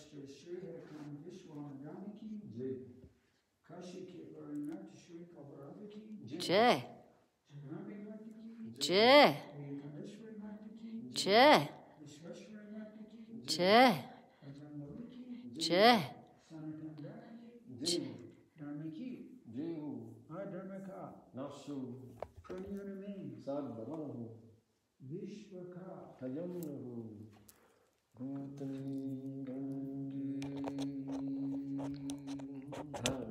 श्री श्री हरिकाम विश्वनारायण की जय काशी के परिणत श्री कबराव की जय जय जय जय जय जय धर्म की जय हो अधर्म का नासु प्रणयन में सद्भवं हो विश्व का कयं हो भूतनि गङ्गे Uh-huh.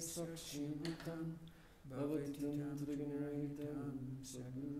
Sakshi Bhutam Bhavati Tantra Gnaitam Sagam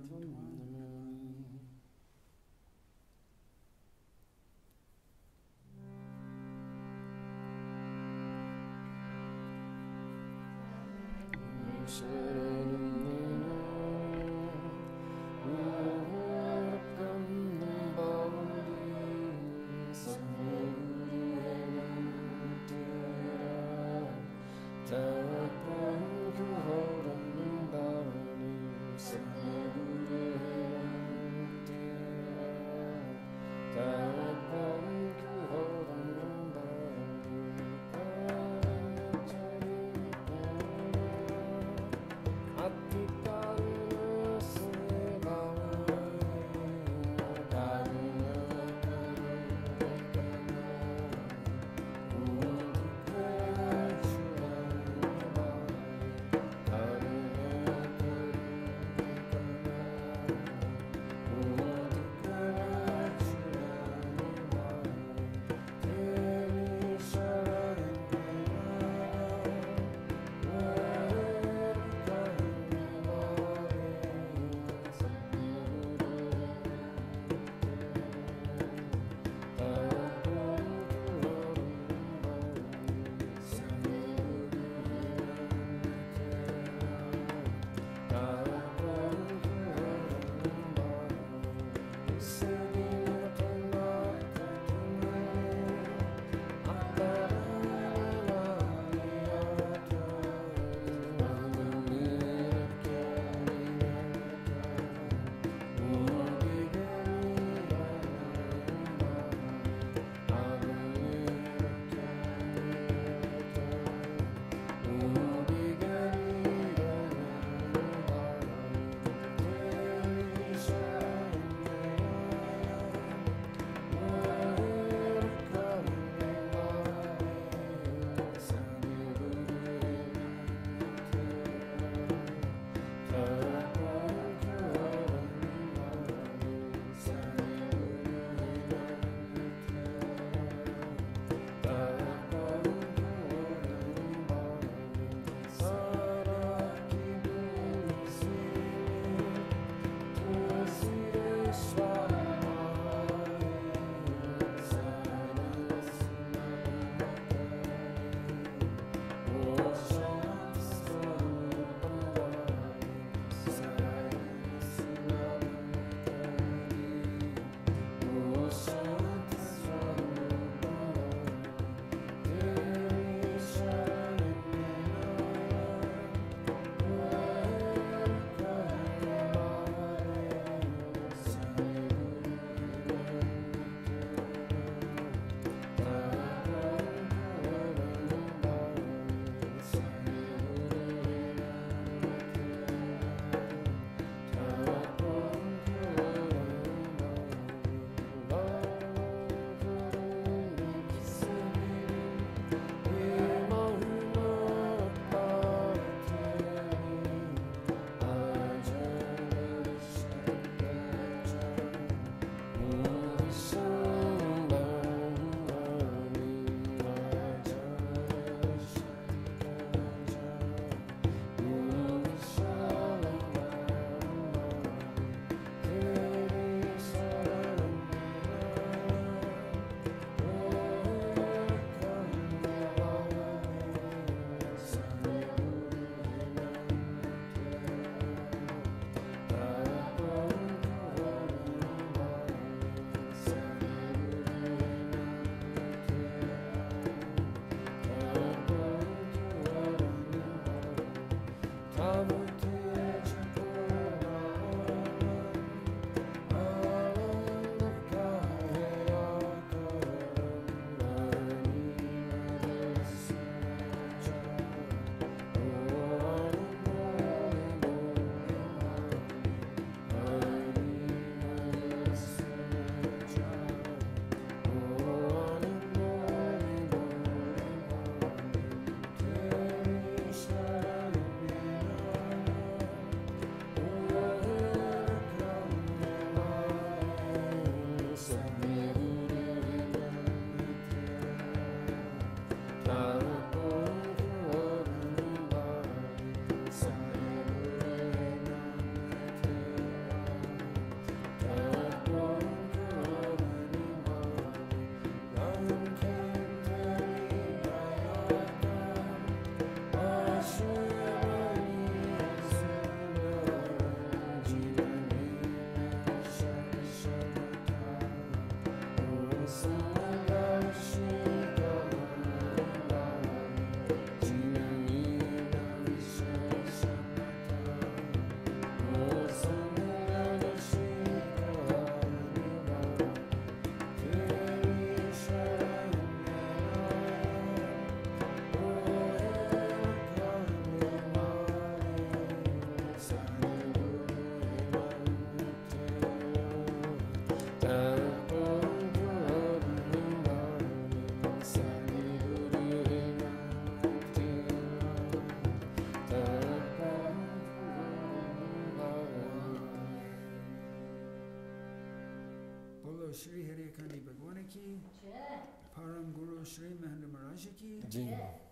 对。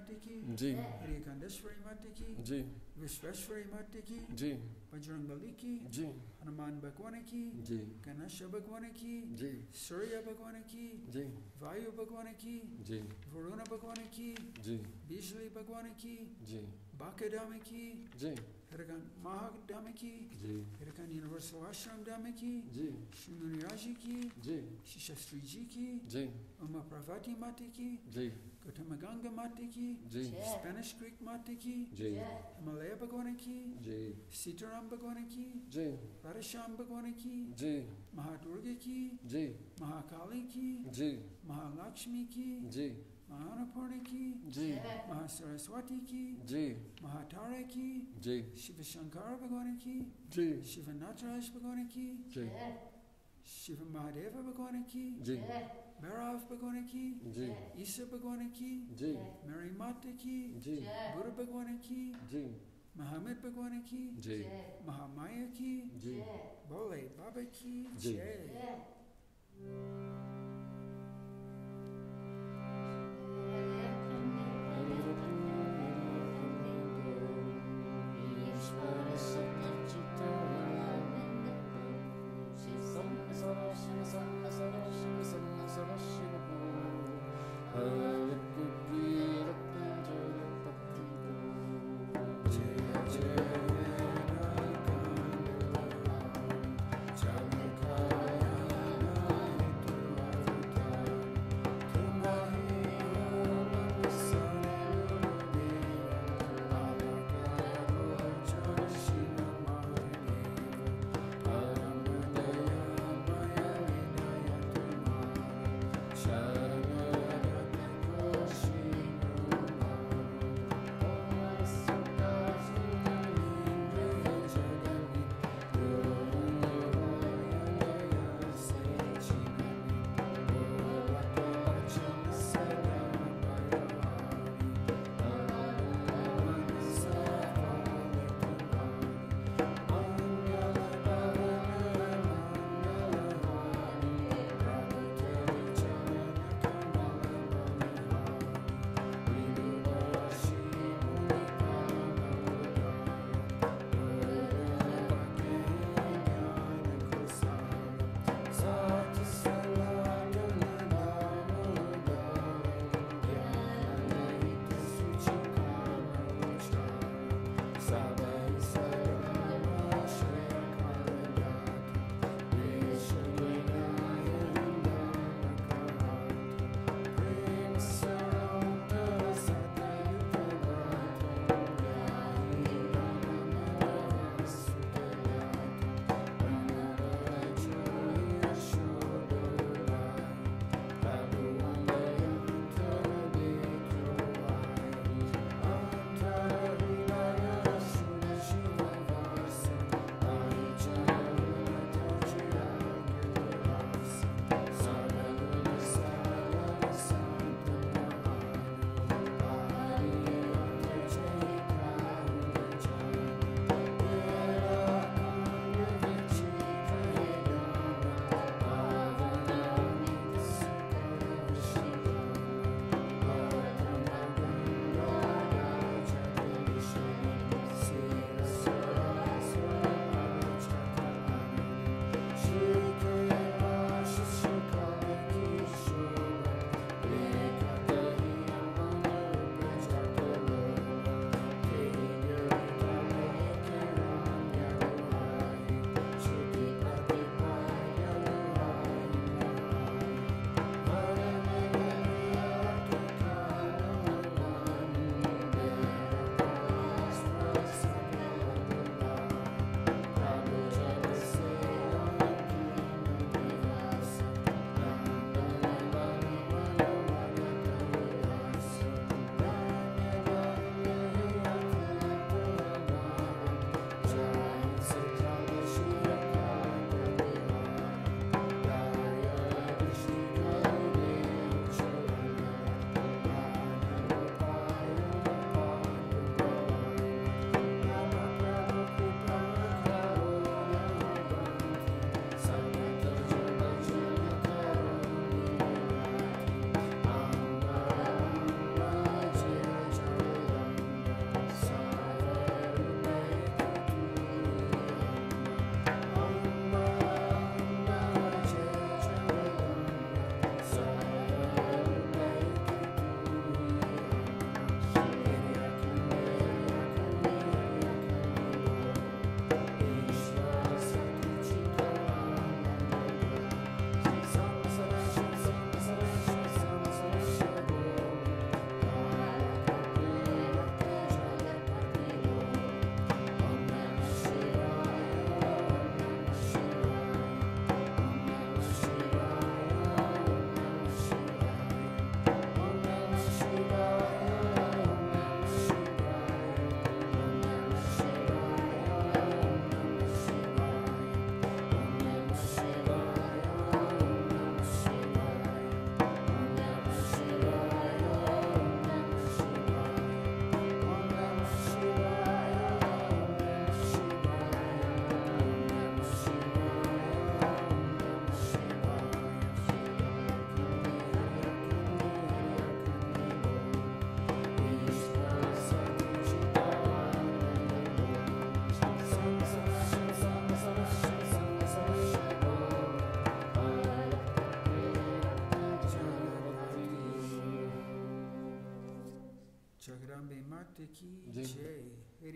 Jagdambe की जी हरिकंडेश्वरी माता की जी विश्वेश्वरी माता की जी बजरंगबली की जी हनुमान भगवान की जी गणेश भगवान की जी सूर्य भगवान की जी वायु भगवान की जी वरुण भगवान की जी बिजली भगवान की जी बाकेदाम की जी हिरकन महादाम की जी हिरकन यूनिवर्सल आश्रम दाम की जी श्री की जी श्री शास्त्री जी की जी उमा प्रभाती माता की स्पेनिश क्रीक माता की हिमालय भगवान की सीताराम भगवान की जी राधेश्याम भगवान की महादुर्गा की महाकाली की महालक्ष्मी की जी महान्नपूर्णा की जी महासरस्वती की जी महातारा की जी शिव शंकर भगवान की जी शिव नटराज भगवान की जी शिव महादेव भगवान की जी भैरव भगवान की जी ईश्वर भगवान की जी मेरी माता की जी गुरु भगवान की जी महामेर भगवान की जी महामाया की जी भोले बाबा की जय जय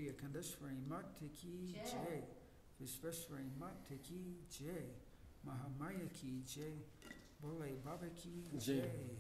Priyakandaswarimata ki jay. Vispaswarimata ki jay. Mahamaya ki jay. Bole Baba ki jay. jay.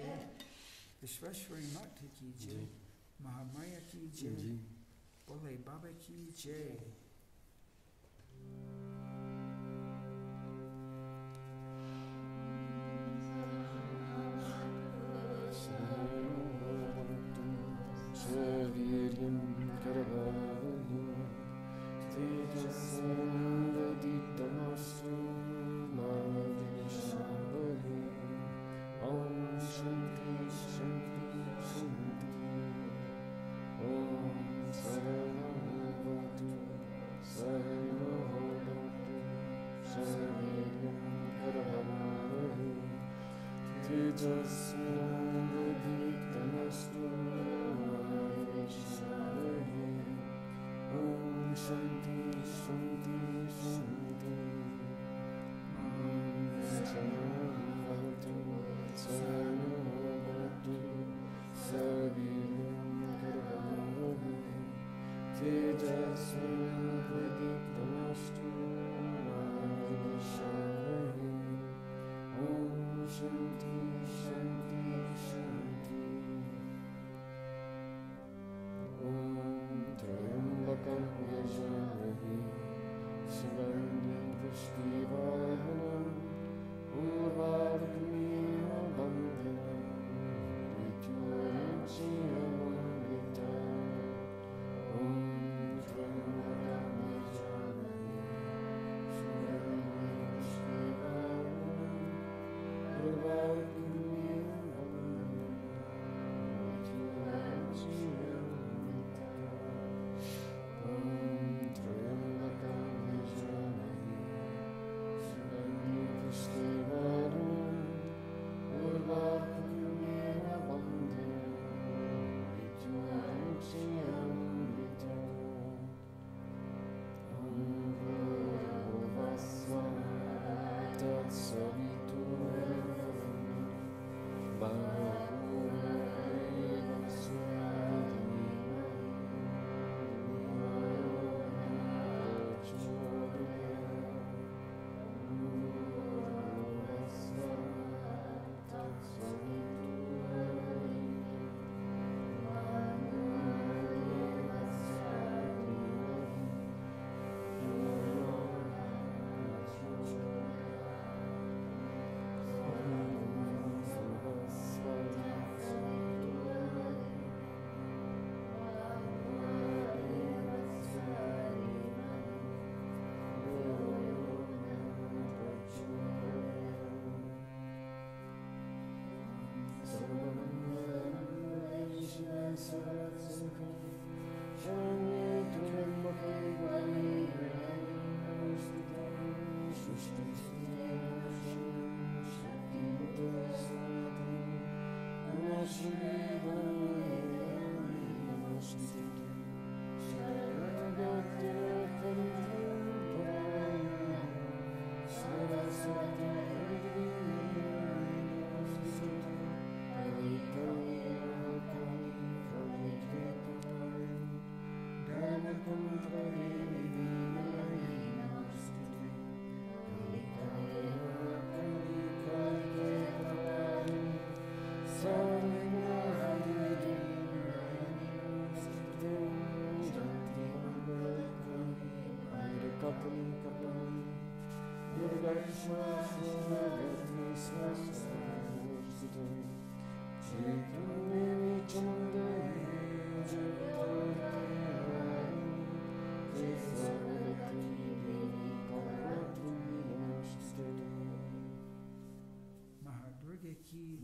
जय विश्वेश्वरी माता की जय महामाया की जय बोले बाबा की जय just me.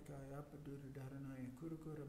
Parekaya Apadura Dharanaya Kurukura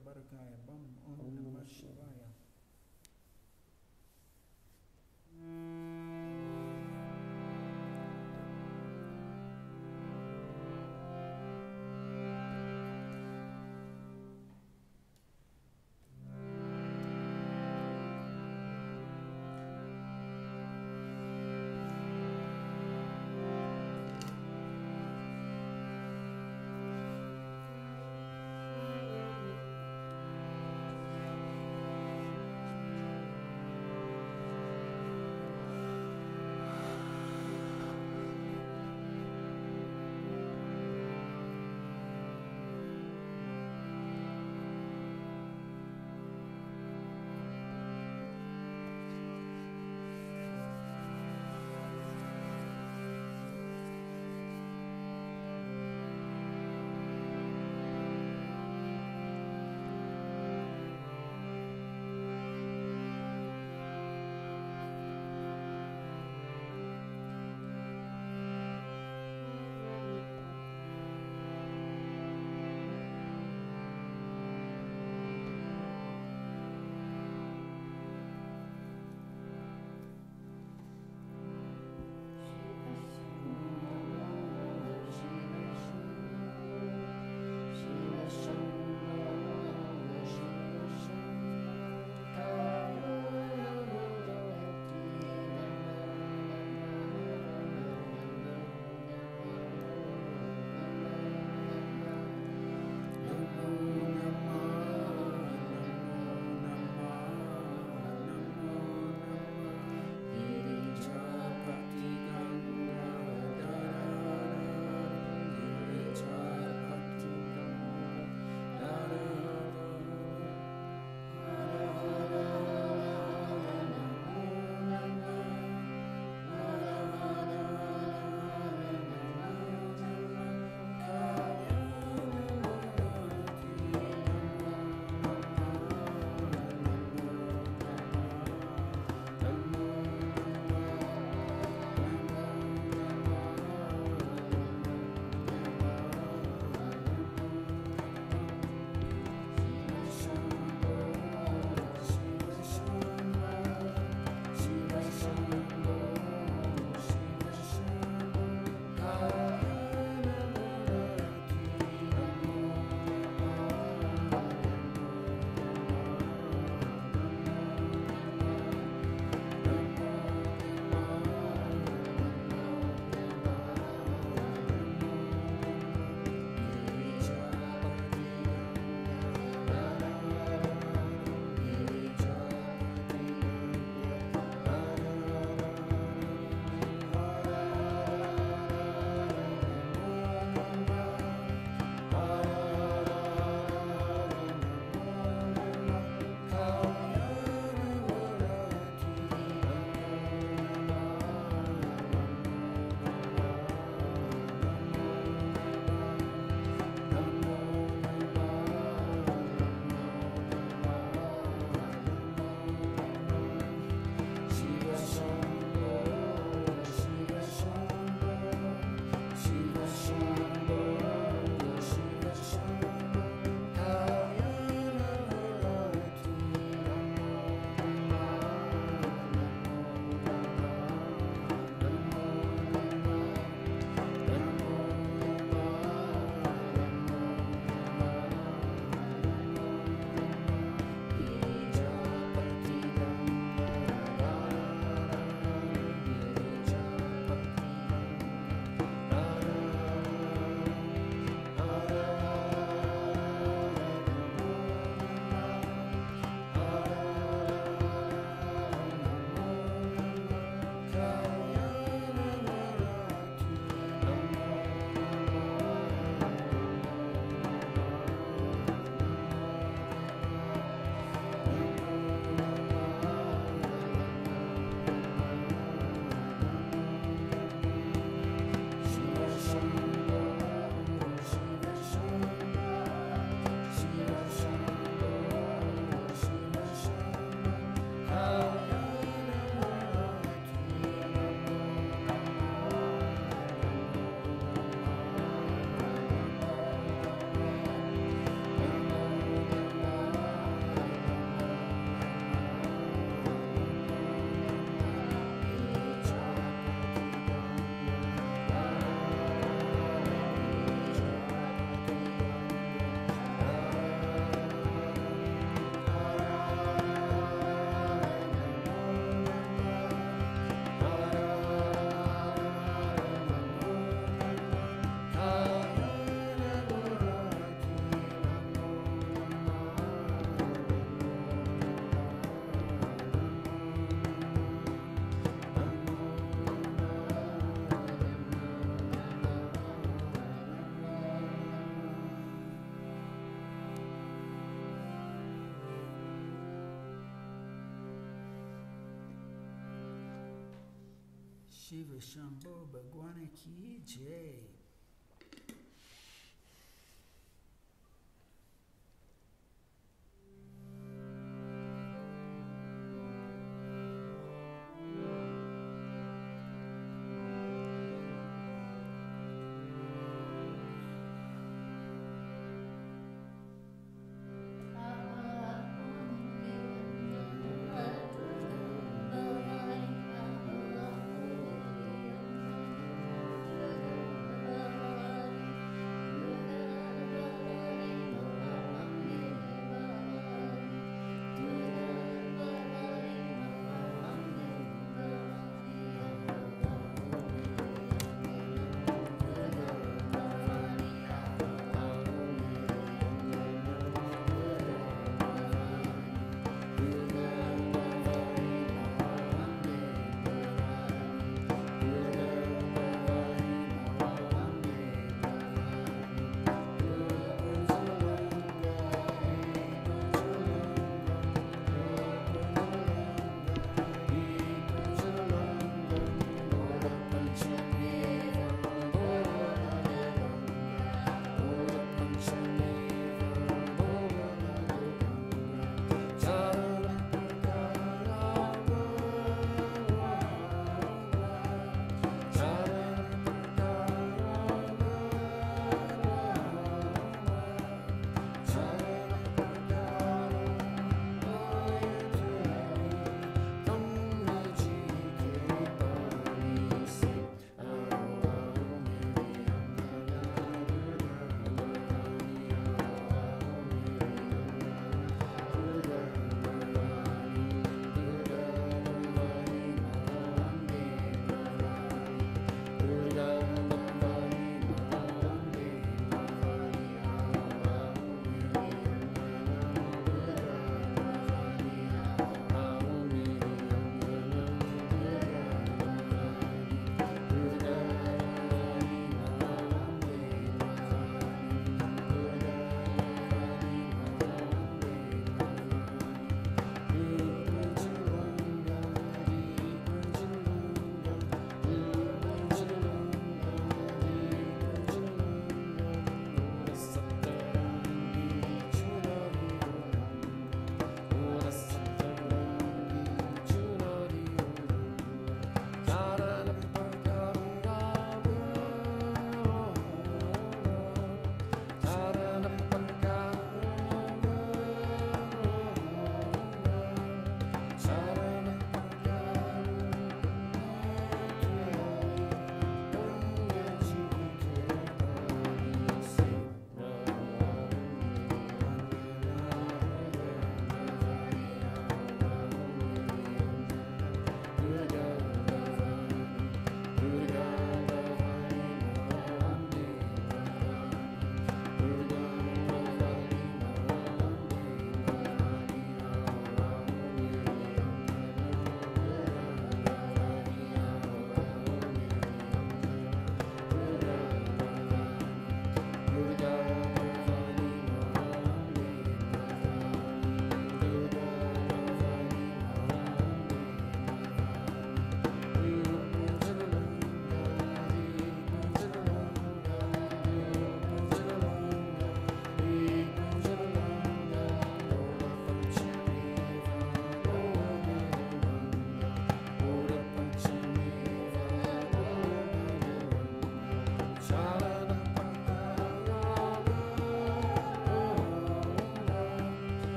Shambho ભગવાન કી જય?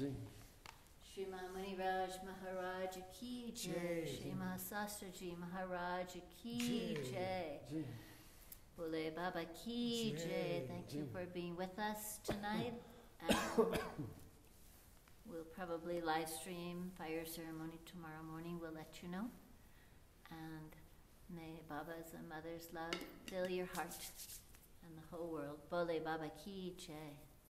Jai. Srimad Muniraj Maharaj Ki Jai. Srimad Sastraji Maharaj Ki Jai. Bole Baba Ki. Jai. Thank you for being with us tonight. We'll probably live stream fire ceremony tomorrow morning. We'll let you know. And may Baba's and Mother's love fill your heart and the whole world. Bole Baba Ki Jai.